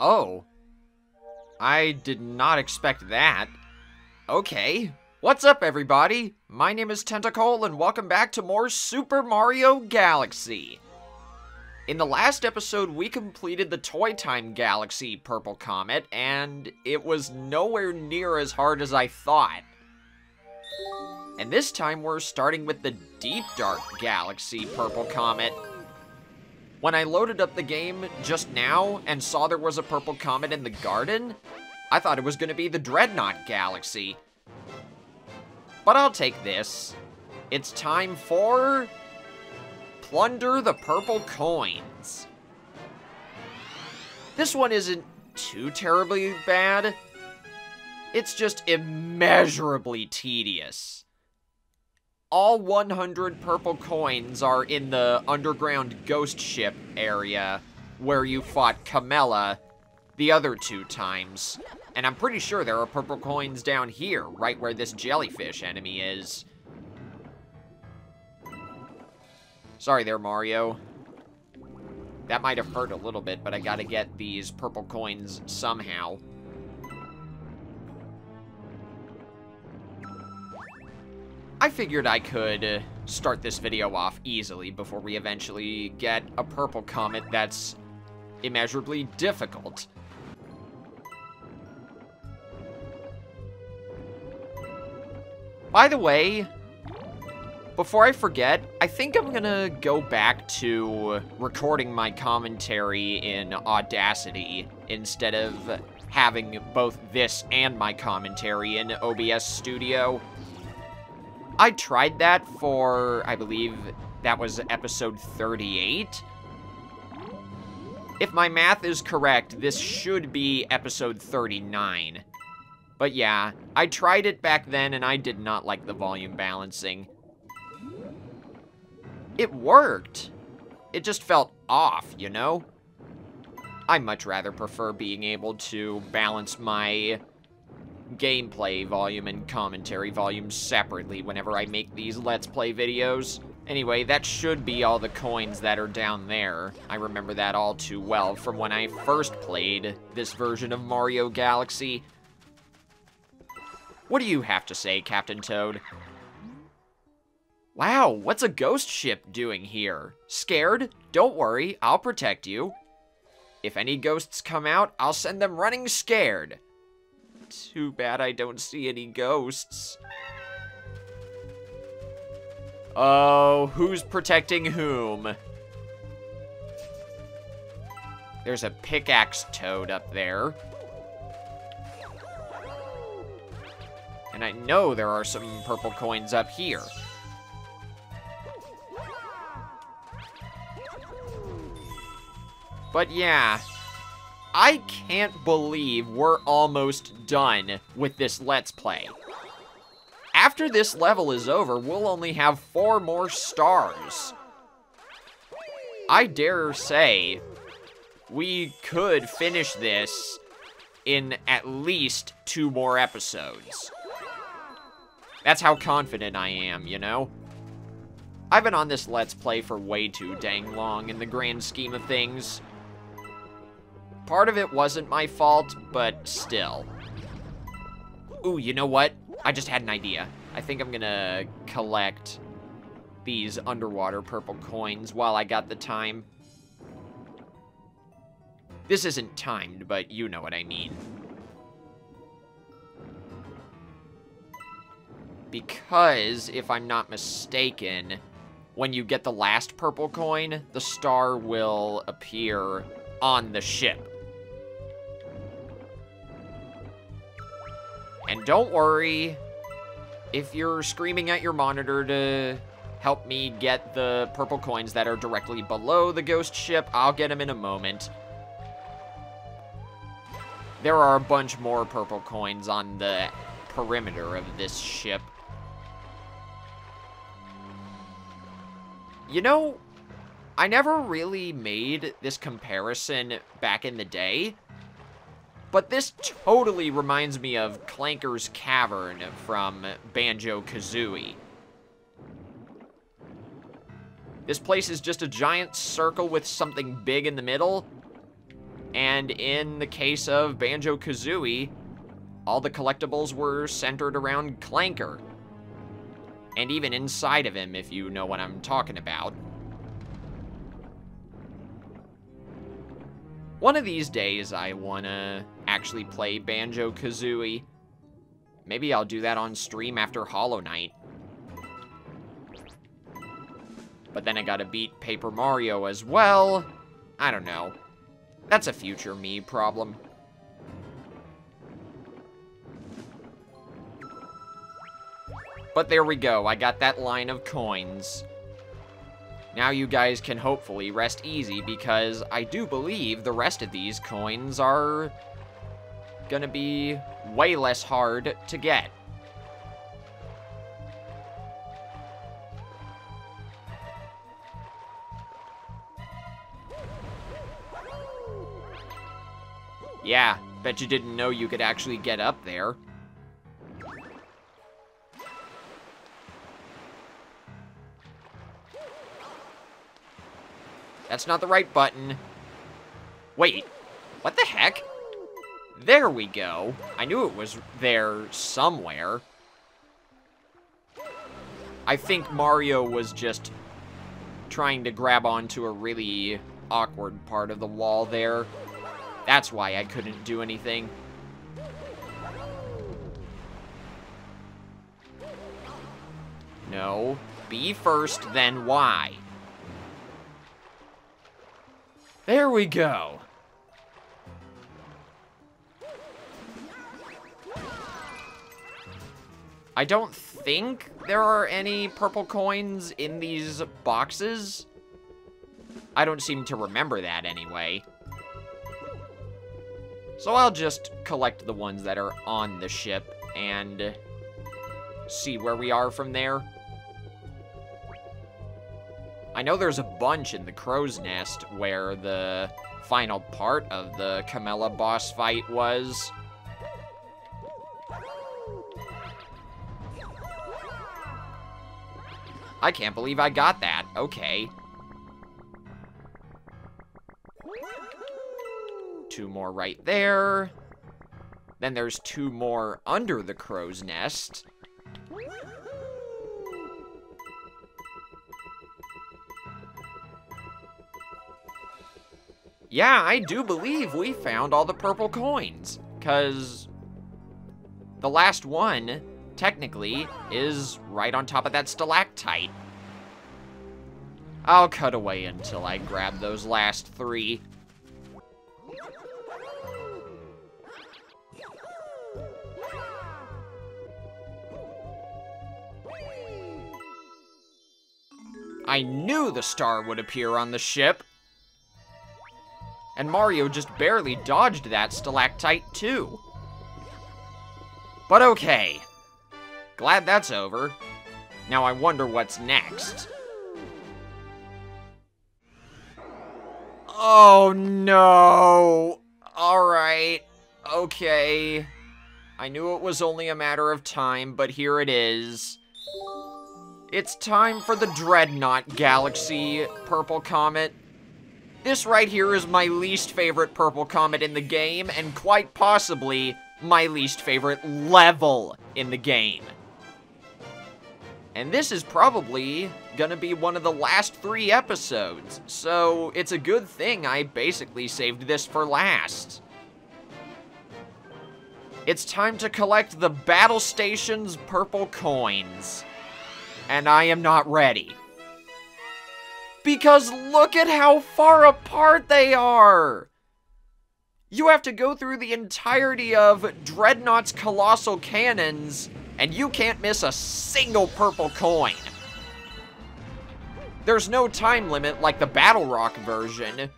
Oh. I did not expect that. Okay. What's up, everybody? My name is TentaCole, and welcome back to more Super Mario Galaxy. In the last episode, we completed the Toy Time Galaxy Purple Comet, and it was nowhere near as hard as I thought. And this time, we're starting with the Deep Dark Galaxy Purple Comet. When I loaded up the game just now and saw there was a Purple Comet in the garden, I thought it was going to be the Dreadnought Galaxy. But I'll take this. It's time for... Plunder the Purple Coins. This one isn't too terribly bad. It's just immeasurably tedious. All 100 purple coins are in the underground ghost ship area where you fought Kamella the other two times. And I'm pretty sure there are purple coins down here, right where this jellyfish enemy is. Sorry there, Mario. That might have hurt a little bit, but I gotta get these purple coins somehow. I figured I could uh, start this video off easily before we eventually get a purple comet that's immeasurably difficult. By the way, before I forget, I think I'm gonna go back to recording my commentary in Audacity instead of having both this and my commentary in OBS Studio. I tried that for, I believe, that was episode 38. If my math is correct, this should be episode 39. But yeah, I tried it back then and I did not like the volume balancing. It worked. It just felt off, you know? I much rather prefer being able to balance my gameplay volume and commentary volume separately whenever I make these Let's Play videos. Anyway, that should be all the coins that are down there. I remember that all too well from when I first played this version of Mario Galaxy. What do you have to say, Captain Toad? Wow, what's a ghost ship doing here? Scared? Don't worry, I'll protect you. If any ghosts come out, I'll send them running scared. Too bad I don't see any ghosts. Oh, who's protecting whom? There's a pickaxe toad up there. And I know there are some purple coins up here. But yeah, I can't believe we're almost done with this Let's Play. After this level is over, we'll only have four more stars. I dare say we could finish this in at least two more episodes. That's how confident I am, you know? I've been on this Let's Play for way too dang long in the grand scheme of things. Part of it wasn't my fault, but still. Ooh, you know what? I just had an idea. I think I'm gonna collect these underwater purple coins while I got the time. This isn't timed, but you know what I mean. Because, if I'm not mistaken, when you get the last purple coin, the star will appear on the ship. And don't worry, if you're screaming at your monitor to help me get the purple coins that are directly below the ghost ship, I'll get them in a moment. There are a bunch more purple coins on the perimeter of this ship. You know, I never really made this comparison back in the day, but this totally reminds me of Clanker's Cavern from Banjo-Kazooie. This place is just a giant circle with something big in the middle. And in the case of Banjo-Kazooie, all the collectibles were centered around Clanker. And even inside of him, if you know what I'm talking about. One of these days, I want to actually play Banjo-Kazooie. Maybe I'll do that on stream after Hollow Knight. But then I gotta beat Paper Mario as well. I don't know. That's a future me problem. But there we go, I got that line of coins. Now you guys can hopefully rest easy because I do believe the rest of these coins are gonna be way less hard to get. Yeah, bet you didn't know you could actually get up there. That's not the right button. Wait, what the heck? There we go. I knew it was there somewhere. I think Mario was just trying to grab onto a really awkward part of the wall there. That's why I couldn't do anything. No. B first, then Y. There we go. I don't think there are any purple coins in these boxes. I don't seem to remember that anyway. So I'll just collect the ones that are on the ship and see where we are from there. I know there's a bunch in the Crow's Nest where the final part of the Kamella boss fight was. I can't believe I got that. Okay. Two more right there. Then there's two more under the crow's nest. Yeah, I do believe we found all the purple coins. Because the last one, technically, is right on top of that stalactite. I'll cut away until I grab those last three. I knew the star would appear on the ship. And Mario just barely dodged that stalactite too. But okay. Glad that's over. Now I wonder what's next. Oh no! Alright. Okay. I knew it was only a matter of time, but here it is. It's time for the Dreadnought Galaxy Purple Comet. This right here is my least favorite Purple Comet in the game, and quite possibly my least favorite level in the game. And this is probably gonna be one of the last three episodes, so it's a good thing I basically saved this for last. It's time to collect the Battlestation's purple coins and I am not ready. Because look at how far apart they are! You have to go through the entirety of Dreadnought's Colossal Cannons, and you can't miss a single purple coin. There's no time limit like the Battle Rock version.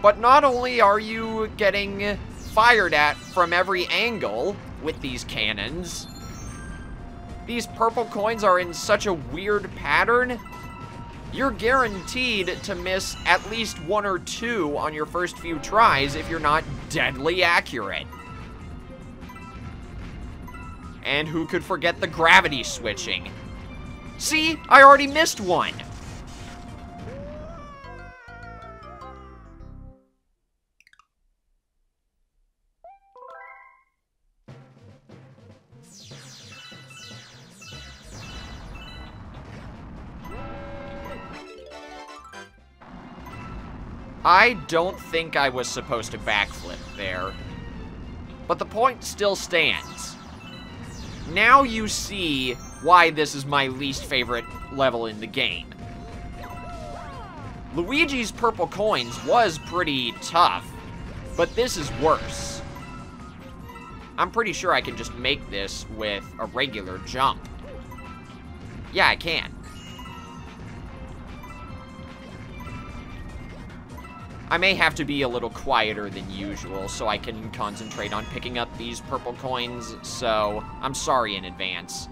But not only are you getting fired at from every angle with these cannons, these purple coins are in such a weird pattern, you're guaranteed to miss at least one or two on your first few tries if you're not deadly accurate. And who could forget the gravity switching? See? I already missed one! I don't think I was supposed to backflip there. But the point still stands. Now you see why this is my least favorite level in the game. Luigi's purple coins was pretty tough, but this is worse. I'm pretty sure I can just make this with a regular jump. Yeah, I can. I may have to be a little quieter than usual so I can concentrate on picking up these purple coins, so I'm sorry in advance.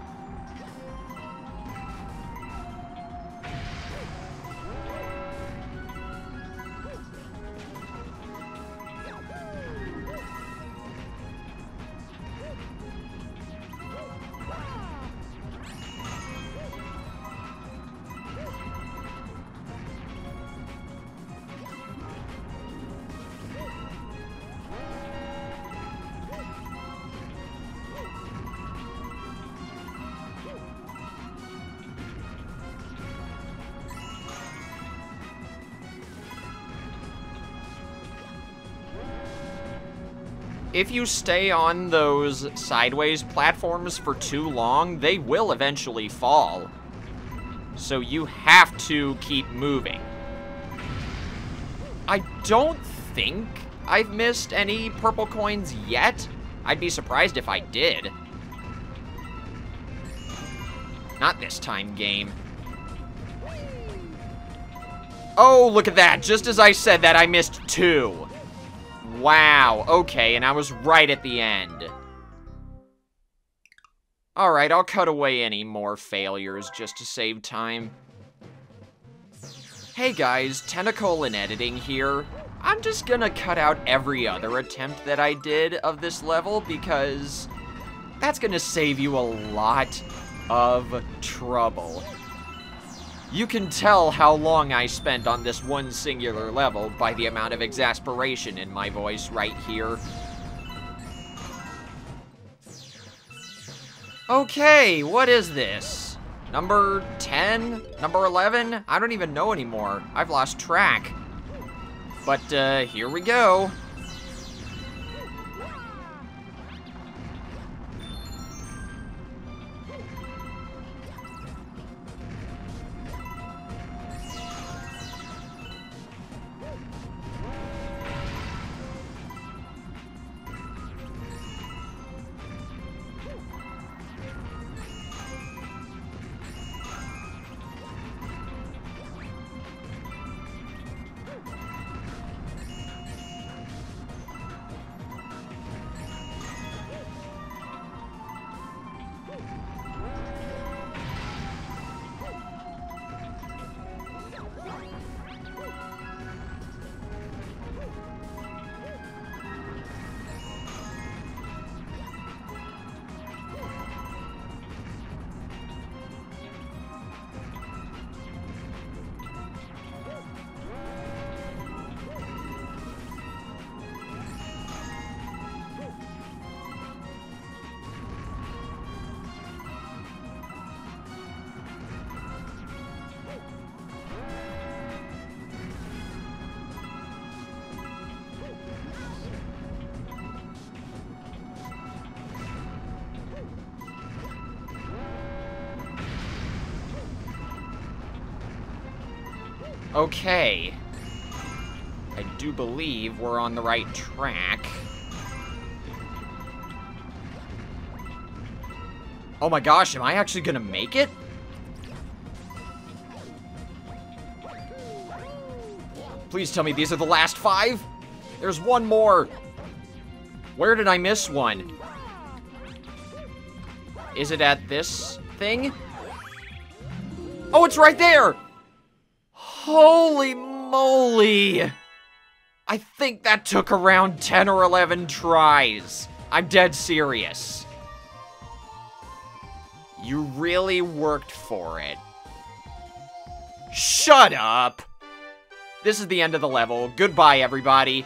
If you stay on those sideways platforms for too long, they will eventually fall. So you have to keep moving. I don't think I've missed any purple coins yet. I'd be surprised if I did. Not this time, game. Oh, look at that. Just as I said that, I missed two. Wow, okay, and I was right at the end. Alright, I'll cut away any more failures just to save time. Hey guys, TentaCole in editing here. I'm just gonna cut out every other attempt that I did of this level because that's gonna save you a lot of trouble. You can tell how long I spent on this one singular level by the amount of exasperation in my voice right here. Okay, what is this? Number 10? Number 11? I don't even know anymore. I've lost track. But, uh, here we go. Okay. I do believe we're on the right track. Oh my gosh, am I actually gonna make it? Please tell me these are the last five? There's one more. Where did I miss one? Is it at this thing? Oh, it's right there! Holy moly! I think that took around 10 or 11 tries. I'm dead serious. You really worked for it. Shut up! This is the end of the level. Goodbye, everybody.